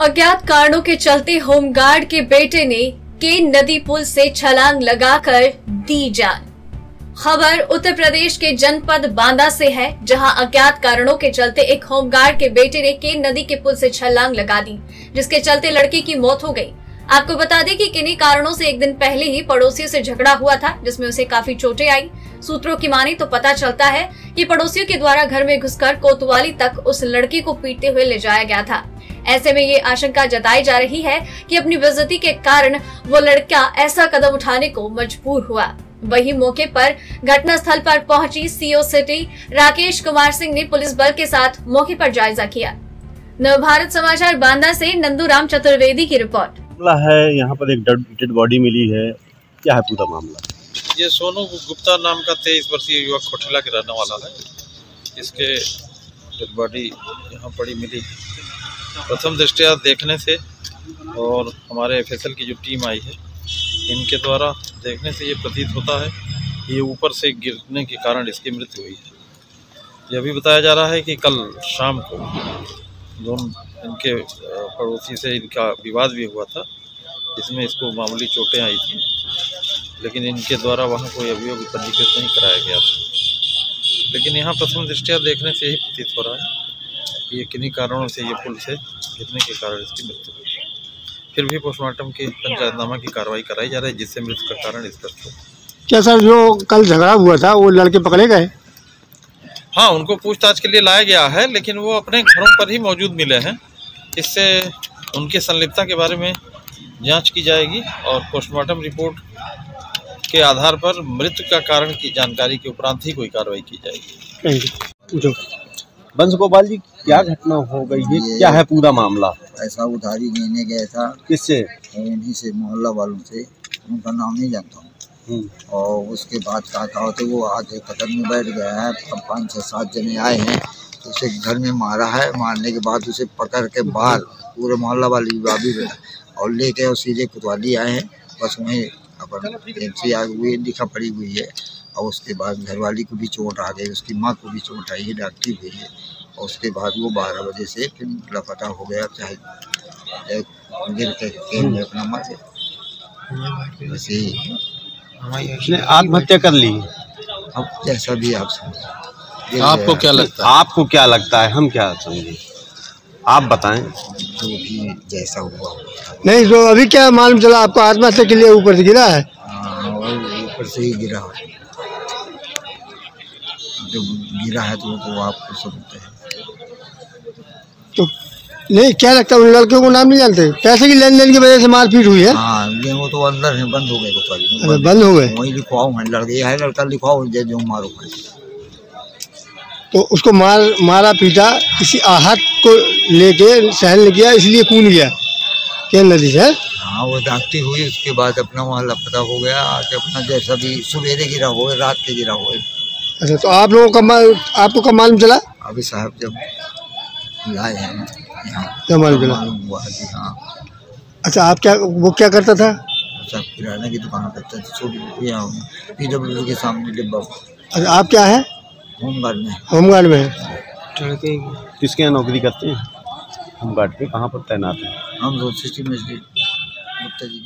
अज्ञात कारणों के चलते होमगार्ड के बेटे ने केन नदी पुल से छलांग लगाकर दी जान। खबर उत्तर प्रदेश के जनपद बांदा से है, जहाँ अज्ञात कारणों के चलते एक होमगार्ड के बेटे ने केन नदी के पुल से छलांग लगा दी, जिसके चलते लड़के की मौत हो गई। आपको बता दें कि किन्हीं कारणों से एक दिन पहले ही पड़ोसियों से झगड़ा हुआ था, जिसमें उसे काफ़ी चोटें आई। सूत्रों की माने तो पता चलता है कि पड़ोसियों के द्वारा घर में घुसकर कोतवाली तक उस लड़की को पीटते हुए ले जाया गया था। ऐसे में ये आशंका जताई जा रही है कि अपनी बेजती के कारण वो लड़का ऐसा कदम उठाने को मजबूर हुआ। वही मौके पर घटना स्थल पर पहुँची सीओ सिटी राकेश कुमार सिंह ने पुलिस बल के साथ मौके पर जायजा किया। नव भारत समाचार बांदा से नंदूराम चतुर्वेदी की रिपोर्ट। मामला है यहाँ पर एक डेड बॉडी मिली है। क्या है पूरा मामला? ये सोनू गुप्ता नाम का तेईस वर्षीय युवक खोटिला के रहने वाला है। इसके डेड बॉडी यहाँ पड़ी मिली। प्रथम दृष्टिया देखने से और हमारे एफएसएल की जो टीम आई है, इनके द्वारा देखने से ये प्रतीत होता है ये ऊपर से गिरने के कारण इसकी मृत्यु हुई है। यह भी बताया जा रहा है कि कल शाम को दोनों इनके पड़ोसी से इनका विवाद भी हुआ था इसमें इसको मामूली चोटें आई थी, लेकिन इनके द्वारा वहाँ कोई अभियोग पंजीकृत नहीं कराया गया था। लेकिन यहाँ प्रथम दृष्टिया देखने से ही प्रतीत हो रहा है ये किन्हीं कारणों से ये पुल से गिरने के कारण इसकी मृत्यु हुई। फिर भी पोस्टमार्टम की पंचायतनामा की कार्रवाई कराई जा रही है जिससे मृत्यु का कारण स्पष्ट हो क्या सर जो कल झगड़ा हुआ था वो लड़के पकड़े गए? हाँ उनको पूछताछ के लिए लाया गया है लेकिन वो अपने घरों पर ही मौजूद मिले हैं। इससे उनके संलिप्तता के बारे में जाँच की जाएगी और पोस्टमार्टम रिपोर्ट के आधार पर मृत्यु का कारण की जानकारी के उपरांत ही कोई कार्रवाई की जाएगी। जो बंश गोपाल जी क्या घटना हो गई है? क्या है पूरा मामला? पैसा उधारी लेने गया था। किससे? इन्हीं से मोहल्ला वालों से। उनका नाम नहीं जानता हूँ। हम्म, और उसके बाद क्या कहा होते वो आके कतर में बैठ गया है अब पाँच छः सात जने आए हैं। तो उसे घर में मारा है। मारने के बाद उसे पकड़ के बाहर पूरे मोहल्ला वाली भी भाभी और लेके और सीधे कोतवाली आए हैं। बस वहीं अपन एंट्री आ हुई लिखा पड़ी हुई है। और उसके बाद घरवाली को भी चोट आ गई उसकी माँ को भी चोट आई है डॉक्टरी हुई है। और उसके बाद वो बारह बजे से फिर लापता हो गया चाहे गिर के में अपना मर गया। बस यही उसने आत्महत्या कर ली? अब जैसा भी आप समझे। आपको क्या लगता है? आपको क्या लगता है? हम क्या समझे? आप बताएँ। जो भी जैसा हुआ। नहीं तो अभी क्या मालूम चला आपको आत्महत्या के लिए ऊपर से गिरा है? हाँ, ऊपर से ही गिरा। जब गिरा है तो, तो आपको समझते हैं। तो नहीं क्या लगता है उन लड़कियों को नाम नहीं जानते? पैसे की लेन देन की वजह से मारपीट हुई है? हाँ वो तो अंदर है बंद हो गए कोतवाली। बंद हो गए। वही लिखवाओ है लड़के है लड़का लिखवाओ जो जो मारो तो उसको मार मारा पीटा किसी आहत को लेके सहन किया इसलिए कूद गया। क्या नदी से हाँ वो डॉक्टरी हुई उसके बाद अपना वहाँ लपता हो गया आके अपना जैसा भी सवेरे गिरा हो रात के गिरा हो। अच्छा तो आप लोगों का माल आपको कब मालूम चला? अभी साहब जब लाए हैं यहाँ क्या मालूम चला। मालूम हुआ है कि हाँ। अच्छा आप क्या वो क्या करता था? अच्छा किराना की दुकान करते थे छोटी यहाँ पी डब्ल्यू के सामने डिब्बा। अच्छा आप क्या है? होमगार्ड में। होमगार्ड में है। किसके यहाँ नौकरी करते हैं? होमगार्ड पे कहाँ पर तैनात हैं? हम तो सिटी में गुप्ता जी।